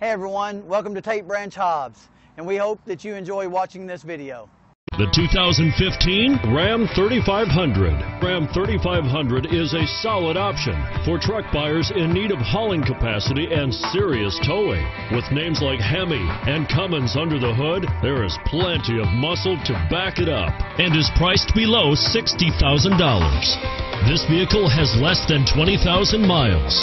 Hey everyone, welcome to Tate Branch Hobbs, and we hope that you enjoy watching this video. The 2015 Ram 3500. Ram 3500 is a solid option for truck buyers in need of hauling capacity and serious towing. With names like Hemi and Cummins under the hood, there is plenty of muscle to back it up and is priced below $60,000. This vehicle has less than 20,000 miles.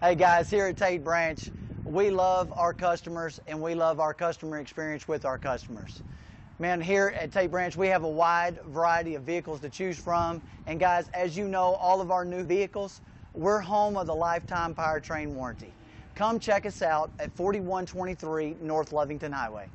Hey guys, here at Tate Branch, we love our customers and we love our customer experience with our customers. Man, here at Tate Branch, we have a wide variety of vehicles to choose from. And guys, as you know, all of our new vehicles, we're home of the lifetime powertrain warranty. Come check us out at 4123 North Lovington Highway.